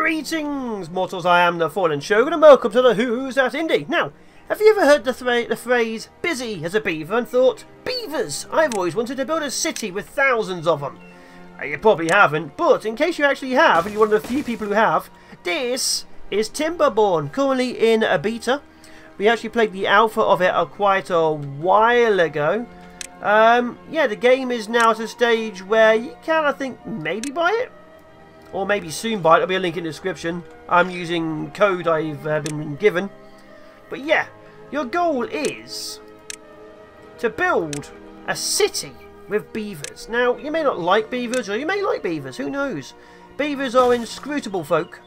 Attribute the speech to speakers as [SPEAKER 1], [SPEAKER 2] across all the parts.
[SPEAKER 1] Greetings, mortals! I am the Fallen Shogun, and welcome to the Who's That Indie. Now, have you ever heard the, the phrase "busy as a beaver" and thought, "Beavers! I've always wanted to build a city with thousands of them." Uh, You probably haven't, but in case you actually have, and you're one of the few people who have, this is Timberborn, currently in a beta. We actually played the alpha of it quite a while ago. Um, yeah, the game is now at a stage where you can, I think, maybe buy it or maybe soon buy it. There'll be a link in the description. I'm using code I've uh, been given. But yeah, your goal is to build a city with beavers. Now, you may not like beavers, or you may like beavers, who knows? Beavers are inscrutable folk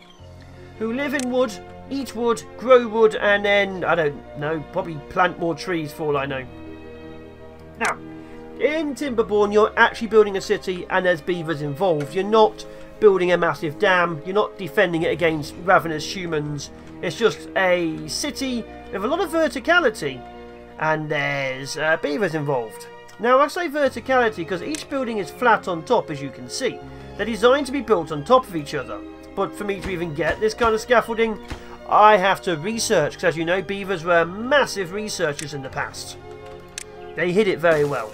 [SPEAKER 1] who live in wood, eat wood, grow wood, and then, I don't know, probably plant more trees for all I know. Now, in Timberborn, you're actually building a city and there's beavers involved. You're not building a massive dam, you're not defending it against ravenous humans. It's just a city with a lot of verticality and there's uh, beavers involved. Now, I say verticality because each building is flat on top, as you can see. They're designed to be built on top of each other. But for me to even get this kind of scaffolding, I have to research, because as you know, beavers were massive researchers in the past. They hid it very well.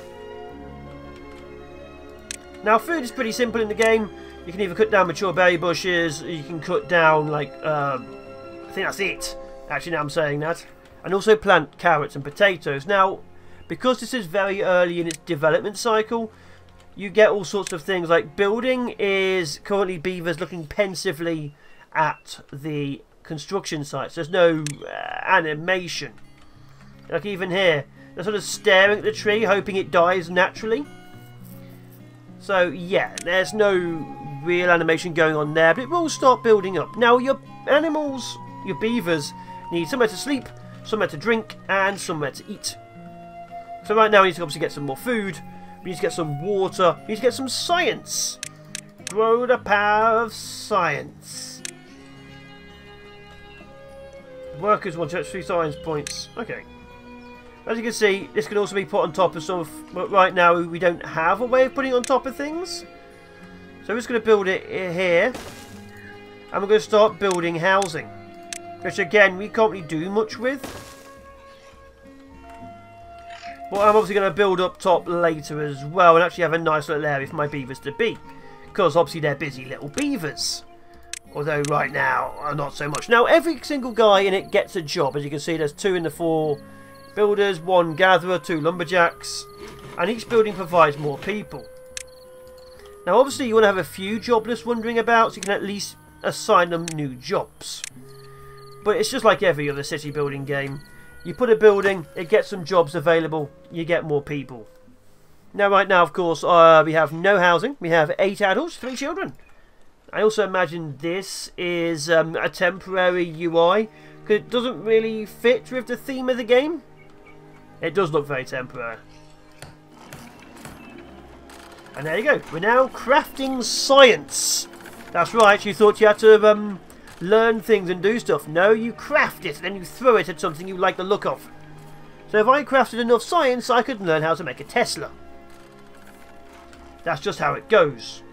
[SPEAKER 1] Now, food is pretty simple in the game. You can either cut down mature berry bushes, you can cut down, like, um, I think that's it. Actually, now I'm saying that. And also plant carrots and potatoes. Now, because this is very early in its development cycle, you get all sorts of things like building is currently beavers looking pensively at the construction sites. There's no uh, animation. Like even here, they're sort of staring at the tree, hoping it dies naturally. So yeah, there's no real animation going on there, but it will start building up. Now your animals, your beavers, need somewhere to sleep, somewhere to drink, and somewhere to eat. So right now we need to obviously get some more food, we need to get some water, we need to get some science. Grow the power of science. Workers want to three science points. Okay. As you can see, this can also be put on top of some of... But right now, we don't have a way of putting on top of things. So we're just going to build it here. And we're going to start building housing. Which, again, we can't really do much with. But I'm obviously going to build up top later as well. And actually have a nice little area for my beavers to be. Because, obviously, they're busy little beavers. Although, right now, uh, not so much. Now, every single guy in it gets a job. As you can see, there's two in the four builders, one gatherer, two lumberjacks, and each building provides more people. Now obviously you want to have a few jobless wandering about so you can at least assign them new jobs. But it's just like every other city building game. You put a building, it gets some jobs available, you get more people. Now right now of course uh, we have no housing, we have eight adults, three children. I also imagine this is um, a temporary UI because it doesn't really fit with the theme of the game. It does look very temporary. And there you go. We're now crafting science. That's right. You thought you had to um, learn things and do stuff. No, you craft it and then you throw it at something you like the look of. So if I crafted enough science, I could learn how to make a Tesla. That's just how it goes.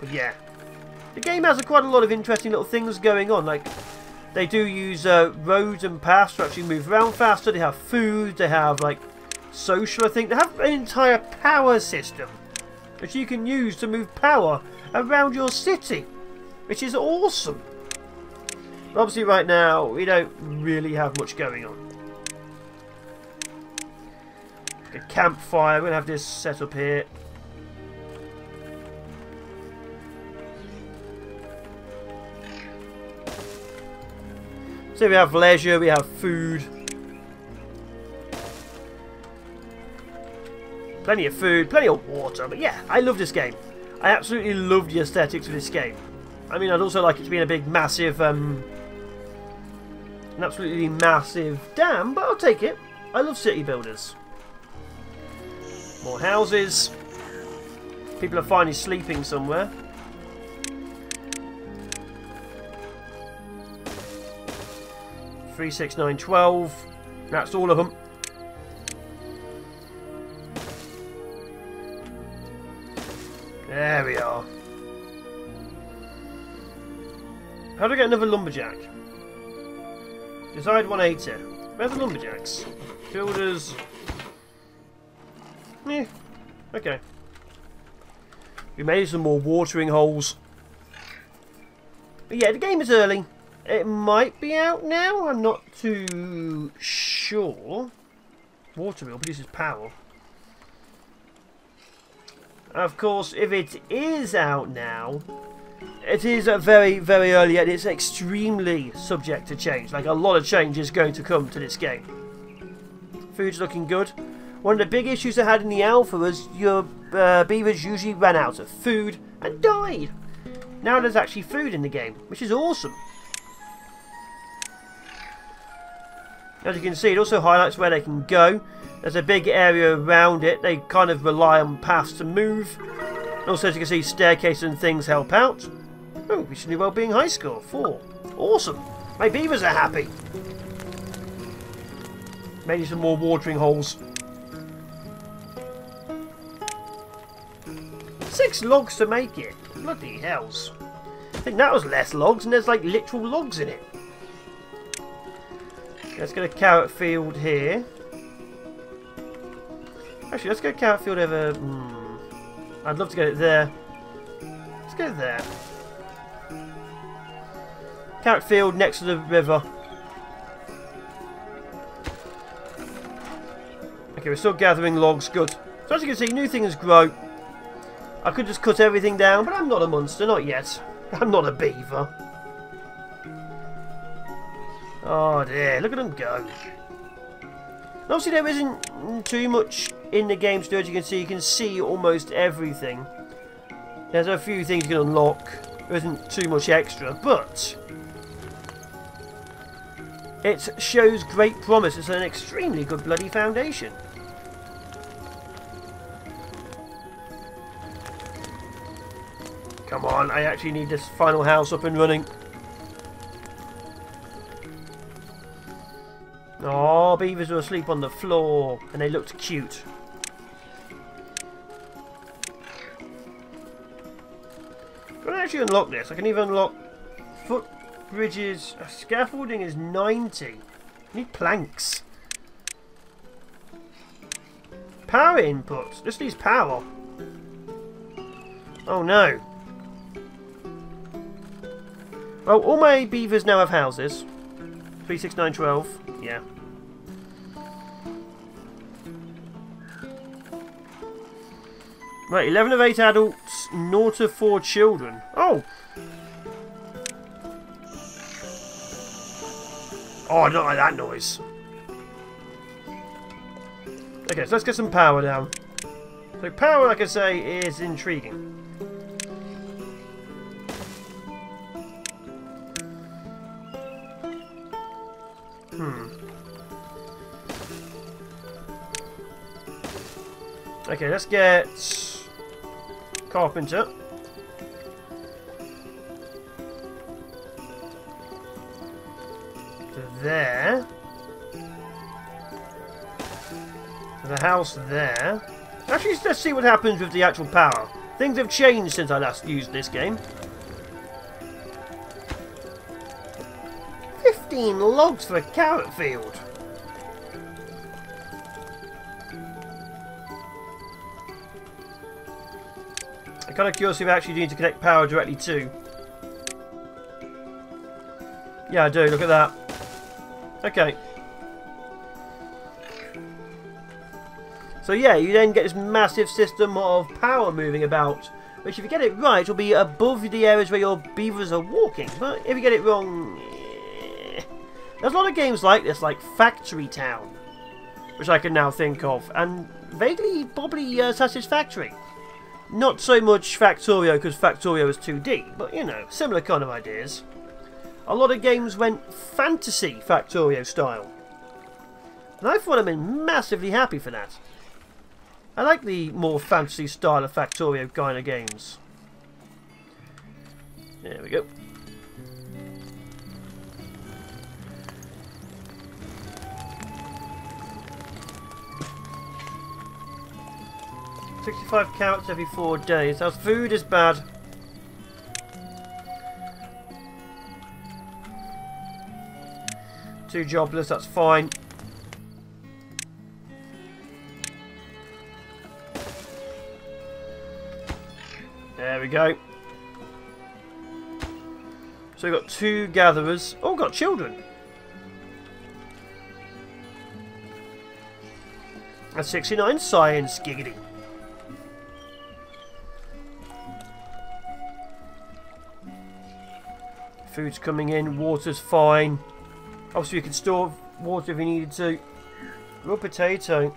[SPEAKER 1] But yeah. The game has a quite a lot of interesting little things going on. Like, they do use uh, roads and paths to actually move around faster. They have food. They have, like, social, I think. They have an entire power system which you can use to move power around your city, which is awesome. But obviously, right now, we don't really have much going on. A campfire. We're to have this set up here. So we have leisure, we have food. Plenty of food, plenty of water, but yeah, I love this game. I absolutely love the aesthetics of this game. I mean, I'd also like it to be in a big, massive, um, an absolutely massive dam, but I'll take it. I love city builders. More houses. People are finally sleeping somewhere. Three, six, nine, twelve. That's all of them. There we are. How do I get another lumberjack? Decide 180. Where's the lumberjacks? Builders. Yeah. Okay. We made some more watering holes. But yeah, the game is early. It might be out now. I'm not too sure. Watermill produces power. Of course, if it is out now, it is a very, very early and it's extremely subject to change. Like, a lot of change is going to come to this game. Food's looking good. One of the big issues I had in the alpha was your uh, beavers usually ran out of food and died. Now there's actually food in the game, which is awesome. As you can see, it also highlights where they can go. There's a big area around it. They kind of rely on paths to move. Also, as you can see, staircases and things help out. Oh, recently well-being high score, four. Awesome. My beavers are happy. Maybe some more watering holes. Six logs to make it. Bloody hells. I think that was less logs, and there's like literal logs in it. Let's get a carrot field here. Actually, let's go a carrot field over... Hmm. I'd love to get it there. Let's go there. Carrot field next to the river. Okay, we're still gathering logs. Good. So as you can see, new things grow. I could just cut everything down, but I'm not a monster. Not yet. I'm not a beaver. Oh dear, look at them go. Obviously there isn't too much in the game still, as you can see. You can see almost everything. There's a few things you can unlock. There isn't too much extra, but... It shows great promise. It's an extremely good bloody foundation. Come on, I actually need this final house up and running. Beavers were asleep on the floor and they looked cute. Can I actually unlock this? I can even unlock foot bridges. Uh, scaffolding is 90. I need planks. Power inputs. This needs power. Oh no. Well, all my beavers now have houses. 36912. Yeah. Right, 11 of 8 adults, 0 of 4 children. Oh! Oh, I don't like that noise. Okay, so let's get some power down. So power, like I say, is intriguing. Hmm. Okay, let's get carpenter. There. The house there. Actually, let's see what happens with the actual power. Things have changed since I last used this game. 15 logs for a carrot field. Kind of curious if I actually need to connect power directly to. Yeah, I do. Look at that. Okay. So yeah, you then get this massive system of power moving about, which if you get it right will be above the areas where your beavers are walking. But if you get it wrong, there's a lot of games like this, like Factory Town, which I can now think of, and vaguely probably uh, Satisfactory. Not so much Factorio, because Factorio is 2D, but you know, similar kind of ideas. A lot of games went fantasy Factorio style. And I thought I've been massively happy for that. I like the more fantasy style of Factorio kind of games. There we go. 65 carrots every four days. Our food is bad. Two jobless, that's fine. There we go. So we've got two gatherers. Oh, got children. That's 69 science giggity. Food's coming in, water's fine. Obviously you can store water if you needed to. Grilled potato.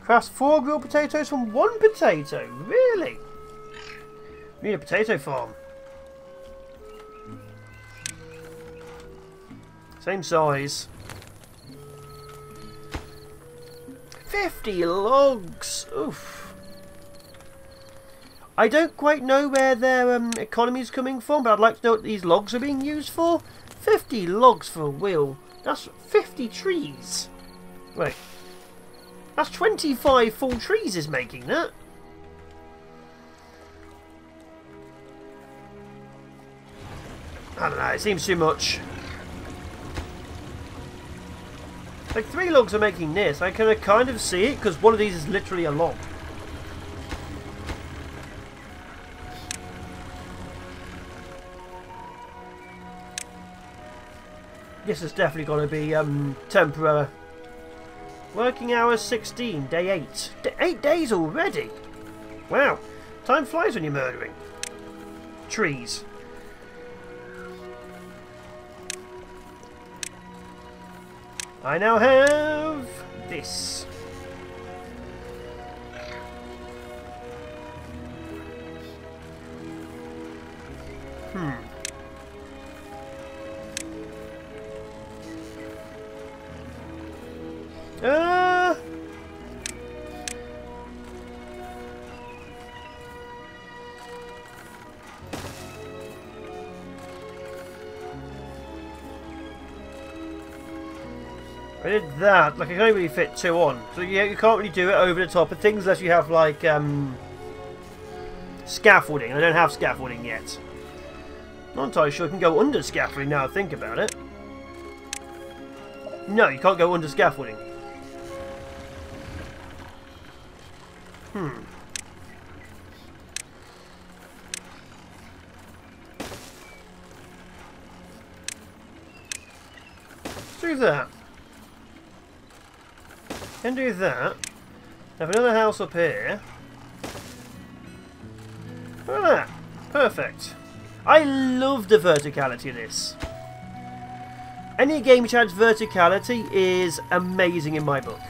[SPEAKER 1] Crafts four grilled potatoes from one potato. Really? We need a potato farm. Same size. 50 logs! Oof. I don't quite know where their um, economy is coming from, but I'd like to know what these logs are being used for. 50 logs for a wheel. That's 50 trees. Wait. That's 25 full trees is making that. I don't know, it seems too much. Like three logs are making this. I can kind of see it because one of these is literally a log. This is definitely going to be um, temporary. Working hours 16, day 8. D 8 days already? Wow. Time flies when you're murdering. Trees. I now have this. Hmm. Uh... I did that. Like, I can only really fit two on. So, yeah, you can't really do it over the top of things unless you have, like, um... Scaffolding. I don't have scaffolding yet. Not entirely sure I can go under scaffolding now I think about it. No, you can't go under scaffolding. Do that. Have another house up here. Look at that. Perfect. I love the verticality of this. Any game which adds verticality is amazing in my book.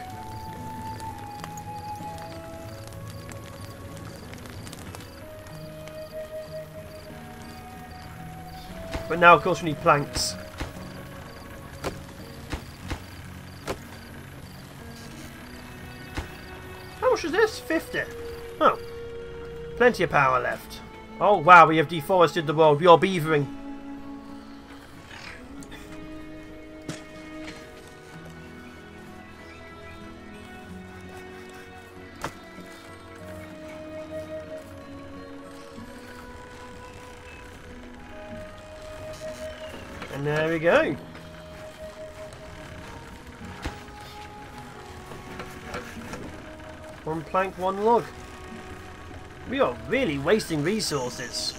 [SPEAKER 1] But now, of course, we need planks. 50. Oh. Plenty of power left. Oh, wow, we have deforested the world. We are beavering. One one log. We are really wasting resources.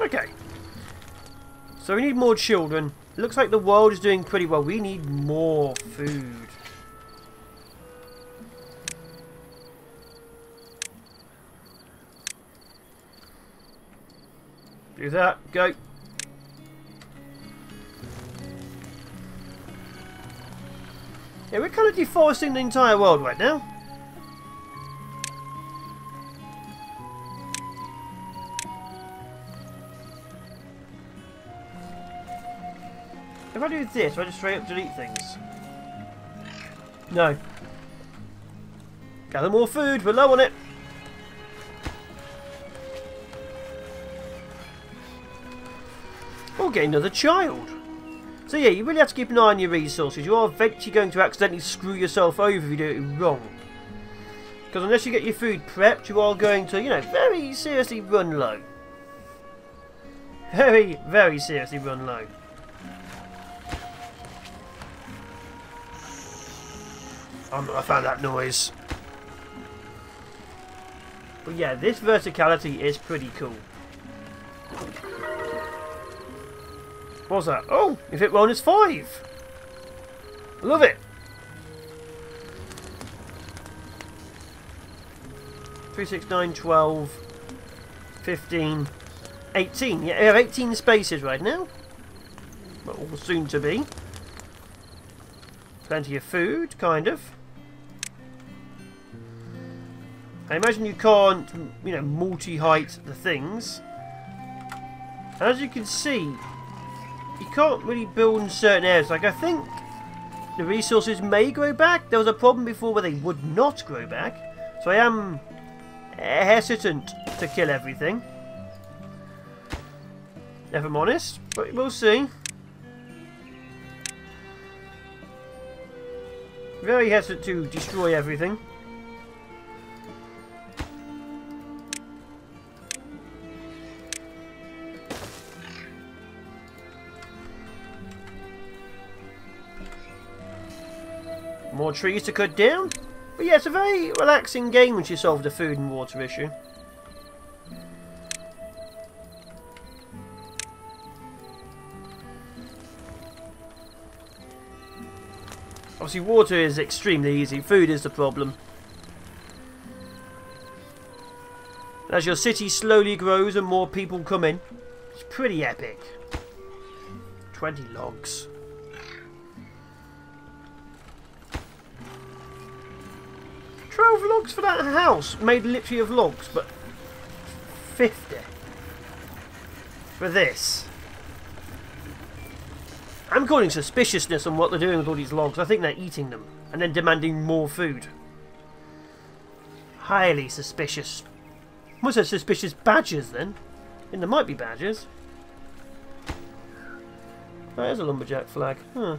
[SPEAKER 1] Okay. So we need more children. looks like the world is doing pretty well. We need more food. Do that. Go. Yeah, we're kind of deforesting the entire world right now. If I do this, I just straight up delete things. No. Gather more food, we're low on it. Get another child. So yeah, you really have to keep an eye on your resources. You are eventually going to accidentally screw yourself over if you do it wrong. Because unless you get your food prepped, you are going to, you know, very seriously run low. Very, very seriously run low. I'm of that noise. But yeah, this verticality is pretty cool. What's that? Oh, if it won, it's five. Love it. Three, six, nine, twelve, fifteen, eighteen. Yeah, we have 18 spaces right now. Well, soon to be. Plenty of food, kind of. I imagine you can't, you know, multi-height the things. As you can see, you can't really build in certain areas. Like, I think the resources may grow back. There was a problem before where they would not grow back. So I am hesitant to kill everything. If I'm honest, but we'll see. Very hesitant to destroy everything. More trees to cut down. But yeah, it's a very relaxing game once you solve the food and water issue. Obviously water is extremely easy, food is the problem. As your city slowly grows and more people come in, it's pretty epic. 20 logs. Logs for that house, made literally of logs, but 50 for this. I'm calling suspiciousness on what they're doing with all these logs. I think they're eating them and then demanding more food. Highly suspicious. Was there suspicious badgers then? And there might be badgers. There's a lumberjack flag. Huh.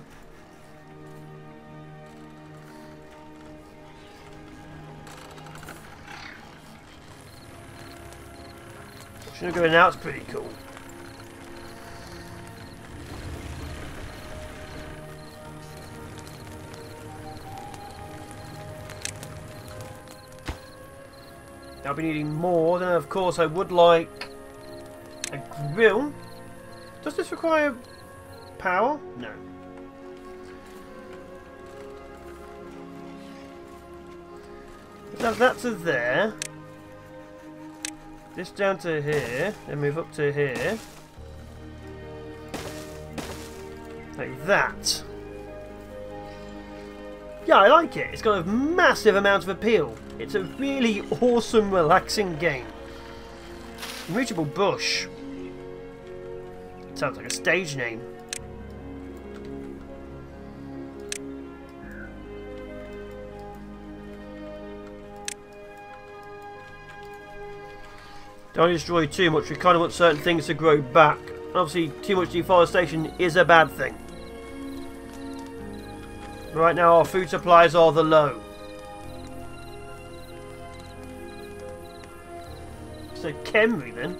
[SPEAKER 1] Sugar going out's pretty cool. I'll be needing more, then of course I would like a grill. Does this require power? No. Now that's a there. This down to here, then move up to here. Like that. Yeah, I like it. It's got a massive amount of appeal. It's a really awesome, relaxing game. Reachable Bush. Sounds like a stage name. Don't destroy too much. We kind of want certain things to grow back. Obviously, too much deforestation is a bad thing. Right now, our food supplies are the low. So, Khemri then.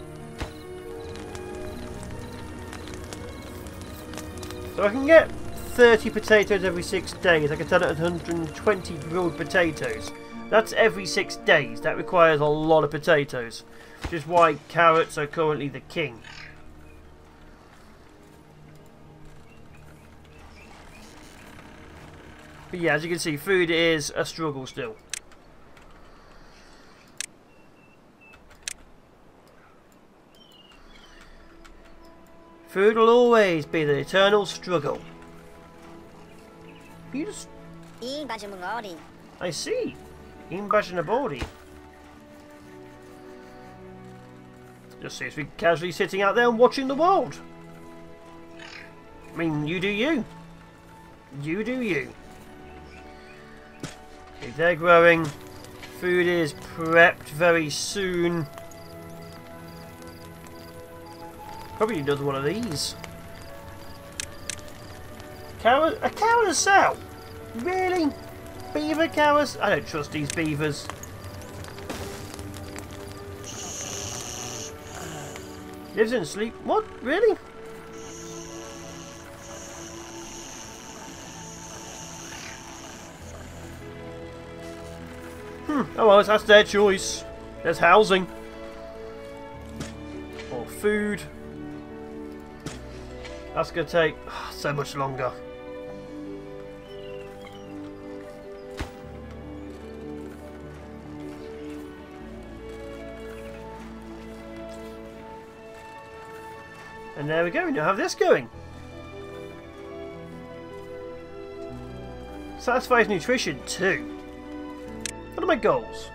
[SPEAKER 1] So I can get 30 potatoes every 6 days. I can turn it out 120 grilled potatoes. That's every 6 days. That requires a lot of potatoes which is why carrots are currently the king. But yeah, as you can see, food is a struggle still. Food will always be the eternal struggle. You just... I see. body. Just seems to be casually sitting out there and watching the world. I mean, you do you. You do you. If they're growing, food is prepped very soon. Probably does one of these. Car a carousel? Really? Beaver carousel? I don't trust these beavers. Lives in sleep. What? Really? Hmm. Oh well, that's their choice. There's housing. Or food. That's going to take oh, so much longer. And there we go, we now have this going. Satisfies nutrition too. What are my goals?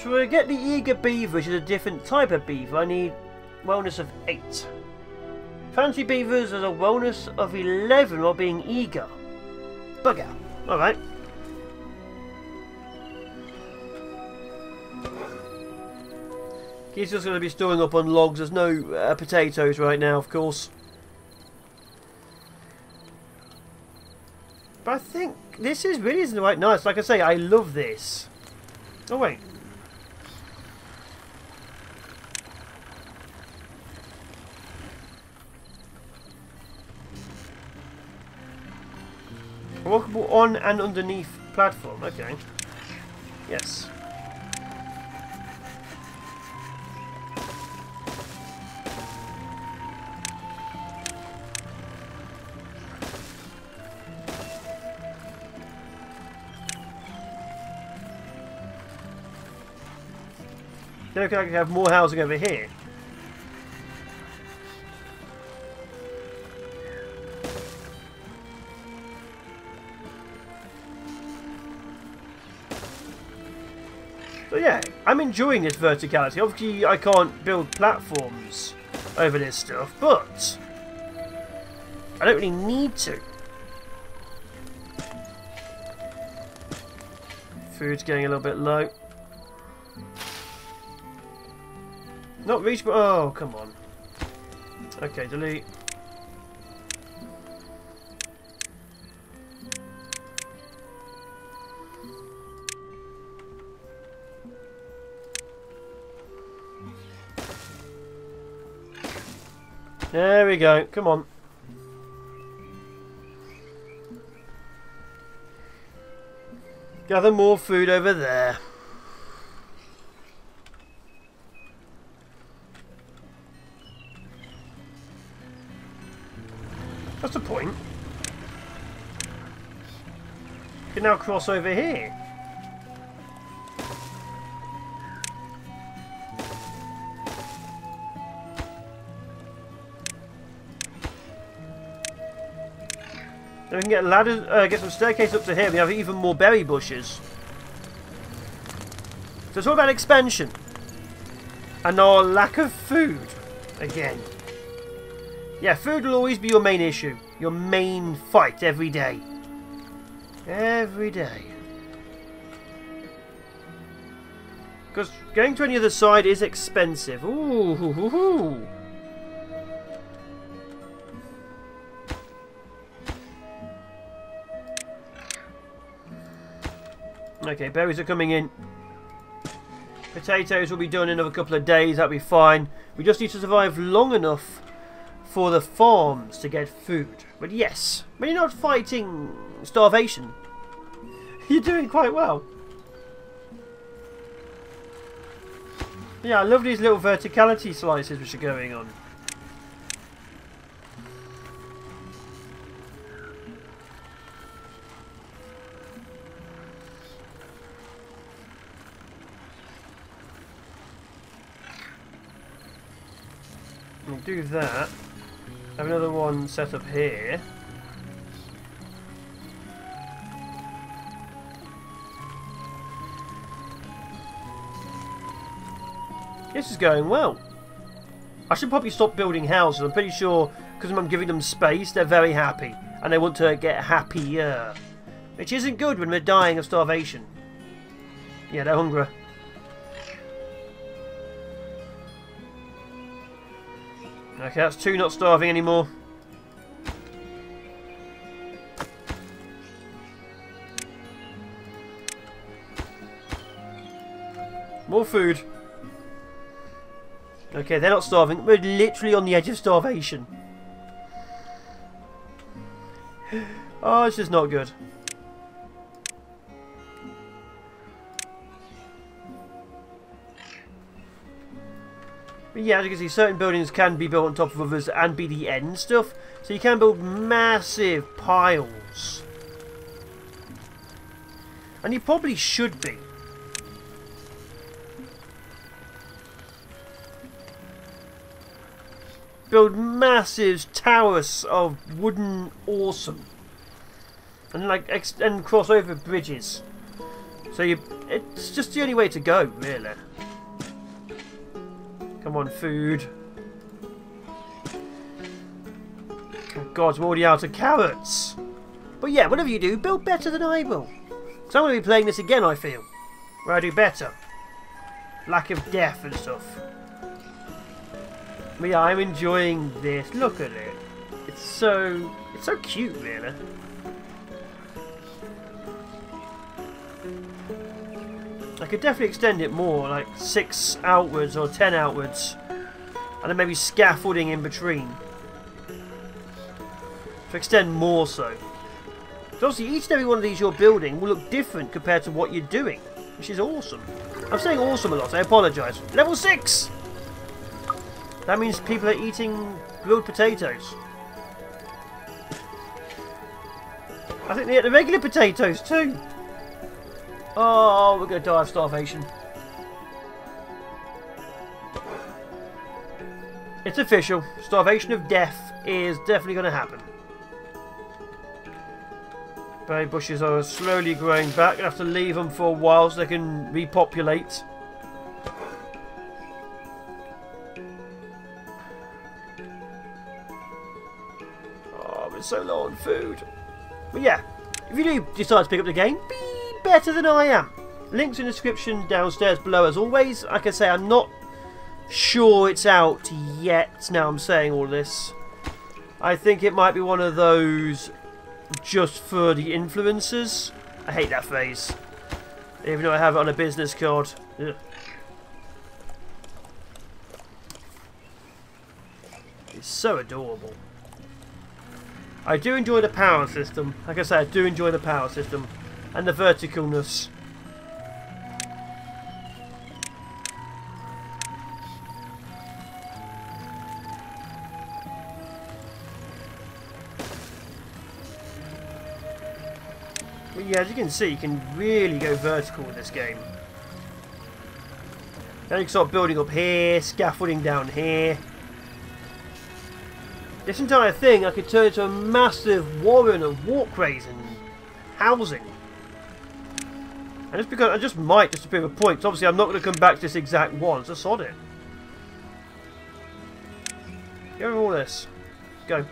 [SPEAKER 1] To get the eager beaver, which is a different type of beaver, I need wellness of 8. Fancy beavers has a wellness of 11 while being eager. Bug out. Alright. He's just going to be storing up on logs. There's no uh, potatoes right now, of course. But I think this is really isn't right nice. Like I say, I love this. Oh, wait. Walkable on and underneath platform. Okay. Yes. Then I can have more housing over here. So yeah, I'm enjoying this verticality. Obviously, I can't build platforms over this stuff, but I don't really need to. Food's getting a little bit low. Not reachable. Oh, come on. Okay, delete. There we go. Come on. Gather more food over there. Can now cross over here. Then we can get ladders, uh, get some staircase up to here. We have even more berry bushes. So it's all about expansion. And our lack of food. Again. Yeah, food will always be your main issue. Your main fight every day. Every day. Because going to any other side is expensive. Ooh, hoo, hoo, hoo. Okay, berries are coming in. Potatoes will be done in another couple of days, that'll be fine. We just need to survive long enough for the farms to get food. But yes, you're not fighting starvation, you're doing quite well. Yeah, I love these little verticality slices which are going on. do that. Have another one set up here. this is going well. I should probably stop building houses. I'm pretty sure because I'm giving them space, they're very happy. And they want to get happier. Which isn't good when they're dying of starvation. Yeah, they're hungry. Okay, that's two not starving anymore. More food. Okay, they're not starving. We're literally on the edge of starvation. Oh, this is not good. But yeah, as you can see, certain buildings can be built on top of others and be the end stuff. So you can build massive piles. And you probably should be. Build massive towers of wooden awesome. And like ex and cross over bridges. So you it's just the only way to go, really. Come on, food. Oh god, I'm already out of carrots. But yeah, whatever you do, build better than I will. So I'm going to be playing this again, I feel. Where I do better. Lack of death and stuff. But yeah, I'm enjoying this. Look at it. It's so... It's so cute, really. I could definitely extend it more, like 6 outwards or 10 outwards. And then maybe scaffolding in between. To extend more so. So obviously each and every one of these you're building will look different compared to what you're doing. Which is awesome. I'm saying awesome a lot, I apologise. Level 6! That means people are eating grilled potatoes. I think they ate the regular potatoes too. Oh, we're going to die of starvation. It's official. Starvation of death is definitely going to happen. Berry bushes are slowly growing back. I have to leave them for a while so they can repopulate. So low on food. But yeah, if you do decide to pick up the game, be better than I am. Links in the description downstairs below as always. Like I say, I'm not sure it's out yet now I'm saying all this. I think it might be one of those just for the influencers. I hate that phrase. Even though I have it on a business card. Ugh. It's so adorable. I do enjoy the power system. Like I said, I do enjoy the power system and the verticalness. But yeah, as you can see, you can really go vertical with this game. Now you can start building up here, scaffolding down here. This entire thing I could turn into a massive warren of walkways and housing. And just because I just might just to prove a point, obviously I'm not going to come back to this exact one, so sod it. Go all this. Go.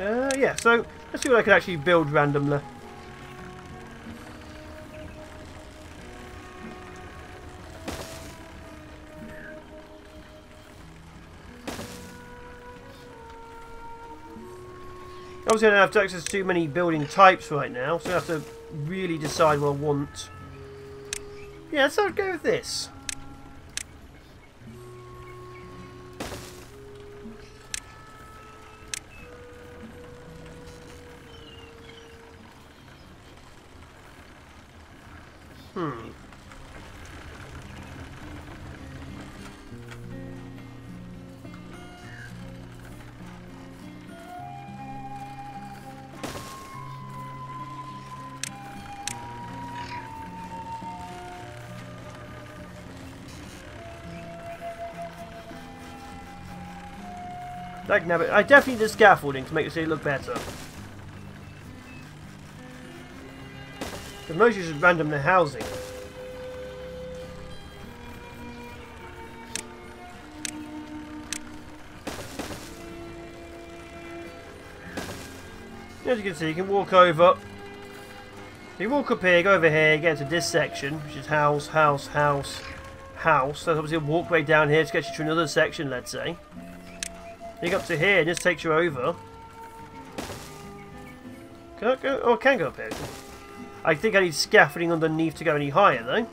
[SPEAKER 1] Uh, yeah, so let's see what I can actually build randomly. Obviously I don't have access to too many building types right now, so I have to really decide what I want. Yeah, so I'll go with this. Like, no, I definitely need the scaffolding to make the city look better. Because most just random the housing. As you can see, you can walk over. You walk up here, go over here, get into this section, which is house, house, house, house. There's obviously a walkway down here to get you to another section, let's say. You up to here, and this takes you over. Can I go? Oh, I can go up here. I think I need scaffolding underneath to go any higher, though.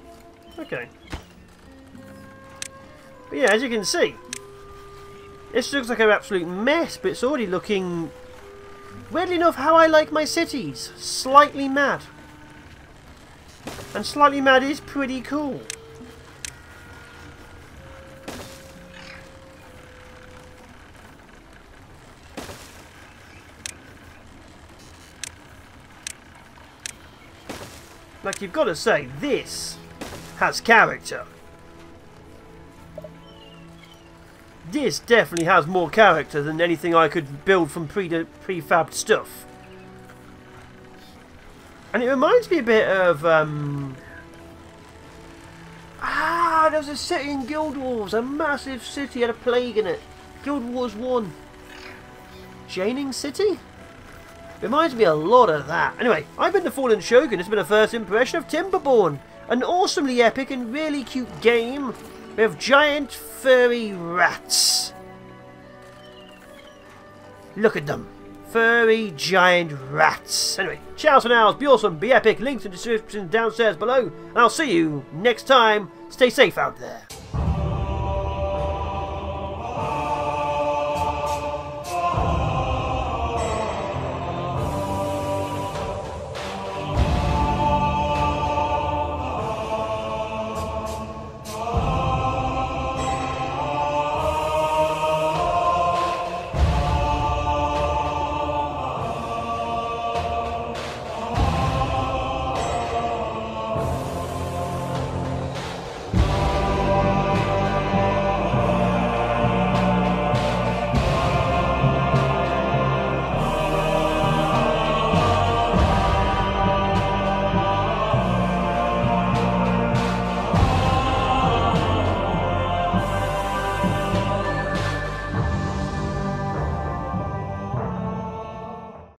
[SPEAKER 1] Okay. But yeah, as you can see, this looks like an absolute mess, but it's already looking, weirdly enough, how I like my cities. Slightly mad. And slightly mad is pretty cool. Like, you've got to say, this has character. This definitely has more character than anything I could build from pre prefabbed stuff. And it reminds me a bit of... Um, ah, there was a city in Guild Wars, a massive city, had a plague in it. Guild Wars 1. Janning City? Reminds me a lot of that. Anyway, I've been the Fallen Shogun. It's been a first impression of Timberborn. An awesomely epic and really cute game with giant furry rats. Look at them. Furry giant rats. Anyway, ciao for now. Be awesome, be epic. Links in the description downstairs below. And I'll see you next time. Stay safe out there.